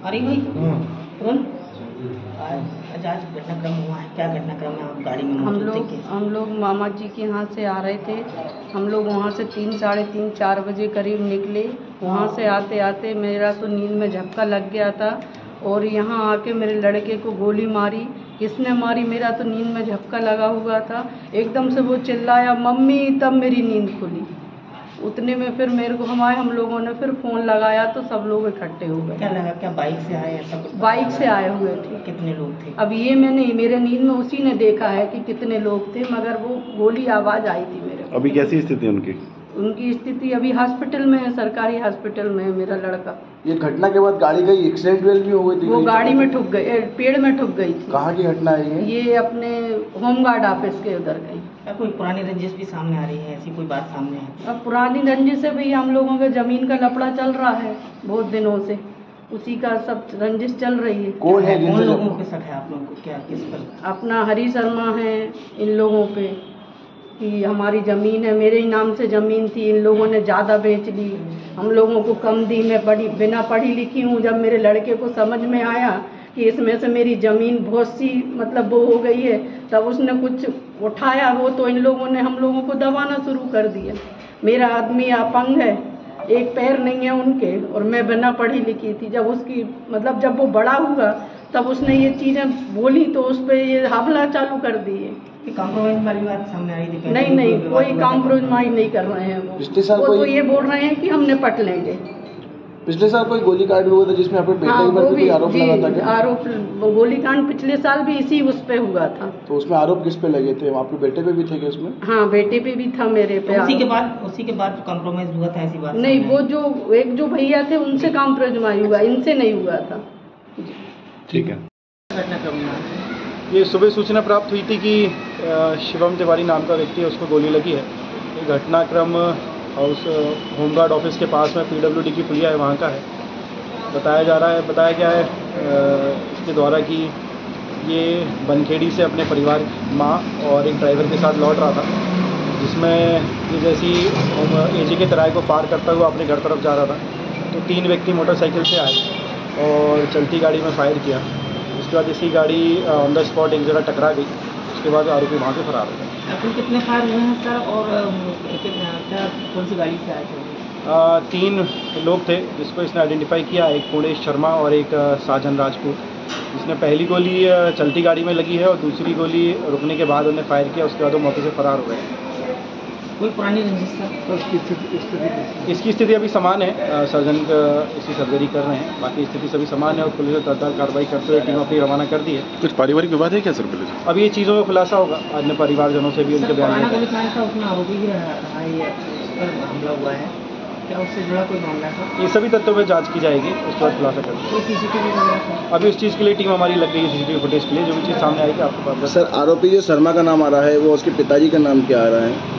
अरे भाई तुरंत आज आज घटनाक्रम हुआ है। क्या घटनाक्रम है? आप गाड़ी में हम लोग हम लोग मामा जी के यहाँ से आ रहे थे। हम लोग वहाँ से तीन साढ़े तीन चार बजे करीब निकले। वहाँ से आते आते मेरा तो नींद में झपका लग गया था और यहाँ आके मेरे लड़के को गोली मारी। किसने मारी? मेरा तो नींद में झपका लगा हुआ था। एकदम से वो चिल्लाया मम्मी तब मेरी नींद खुली। उतने में फिर मेरे को हमारे हम लोगों ने फिर फ़ोन लगाया तो सब लोग इकट्ठे हो गए। क्या लगा क्या बाइक से आए ऐसा कुछ बाइक से आए हुए थे। कितने लोग थे? अब ये मैंने मेरे नींद में उसी ने देखा है कि कितने लोग थे मगर वो गोली आवाज़ आई थी मेरे अभी कैसी स्थिति उनकी? उनकी स्थिति अभी हॉस्पिटल में है सरकारी हॉस्पिटल में है मेरा लड़का। ये घटना के बाद गाड़ी गई एक्सीडेंट वेल भी हो गई थी वो गाड़ी में ठुक गई पेड़ में ठुक गई थी। कहाँ की घटना है ये? ये अपने होमगार्ड ऑफ़िस के उधर गई। क्या कोई पुरानी रंजिश भी सामने आ रही है? ऐसी कोई बात सामने है? अब पुरानी रंजिश से भी हम लोगों के ज़मीन का लपड़ा चल रहा है बहुत दिनों से। उसी का सब रंजिश चल रही है। कौन है कौन लोगों पे शक है आप लोगों? को क्या किस पर? अपना हरी शर्मा है इन लोगों पे। कि हमारी ज़मीन है, मेरे ही नाम से ज़मीन थी, इन लोगों ने ज़्यादा बेच ली हम लोगों को कम दी, मैं पढ़ी, बिना पढ़ी लिखी हूँ। जब मेरे लड़के को समझ में आया कि इसमें से मेरी ज़मीन बहुत सी मतलब वो हो गई है, तब उसने कुछ उठाया, वो तो इन लोगों ने हम लोगों को दबाना शुरू कर दिया। मेरा आदमी अपंग है, एक पैर नहीं है उनके, और मैं बिना पढ़ी लिखी थी। जब उसकी मतलब जब वो बड़ा हुआ, तब उसने ये चीज़ें बोली तो उस पर ये हमला चालू कर दिए। कॉम्प्रोमाइज वाली बात सामने आ थी नहीं नहीं कोई कॉम्प्रोमाइज नहीं कर रहे हैं वो। पिछले साल वो तो कोई- ये बोल रहे हैं कि हम निपट लेंगे। पिछले साल कोई गोली कांड हुआ था जिसमें अपने बेटे हाँ पर भी भी आरोप लगा था क्या? आरोप गोलीकांड पिछले साल भी इसी उस पे हुआ था। तो उसमें आरोप किस पे लगे थे? आपके बेटे पे भी थे क्या उसमें? हाँ बेटे पे भी था मेरे पे तो उसी के बाद उसी के बाद कॉम्प्रोमाइज हुआ था ऐसी बात नहीं वो जो एक जो भैया थे उनसे कॉम्प्रोमाइज हुआ इनसे नहीं हुआ था। ठीक है। ये सुबह सूचना प्राप्त हुई थी कि शिवम तिवारी नाम का व्यक्ति है, उसको गोली लगी है। ये घटनाक्रम हाउस होमगार्ड ऑफ़िस के पास में पीडब्ल्यूडी की पुलिया है, वहाँ का है। बताया जा रहा है, बताया गया है इसके द्वारा कि ये बनखेड़ी से अपने परिवार माँ और एक ड्राइवर के साथ लौट रहा था, जिसमें ये जैसी एजी के तराई को पार करता हुआ अपने घर तरफ़ जा रहा था। तो तीन व्यक्ति मोटरसाइकिल से आए और चलती गाड़ी में फायर किया। उसके बाद इसी गाड़ी ऑन द स्पॉट एक जगह टकरा गई। उसके बाद आरोपी वहाँ से फरार हो गए। कितने फायर हुए हैं सर और कौन सी गाड़ी से आए थे? तीन लोग थे जिसको इसने आइडेंटिफाई किया एक पुणेश शर्मा और एक साजन राजपूत। जिसने पहली गोली चलती गाड़ी में लगी है और दूसरी गोली रुकने के बाद उन्हें फायर किया उसके बाद वो मौके से फरार हो गए। कोई पुरानी रंजिश सर। इसकी स्थिति अभी समान है। सर्जन इसकी सर्जरी कर रहे हैं। बाकी स्थिति सभी समान है और पुलिस ने तत्काल कार्रवाई करते हुए टीम अपनी रवाना कर दी है। कुछ पारिवारिक विवाद है क्या सर पुलिस अब ये चीज़ों का खुलासा होगा। अन्य परिवारजनों से भी उनके बयान था। रहा रहा है हमला हुआ है। क्या उससे जुड़ा कोई मामला है ये सभी तत्वों पर जाँच की जाएगी। उसके बाद खुलासा कर अभी उस चीज़ के लिए टीम हमारी लग गई है सीसीटीवी फुटेज के लिए। जो भी चीज़ सामने आएगी आपको बात सर आरोपी जो शर्मा का नाम आ रहा है वो उसके पिताजी का नाम क्या आ रहा है?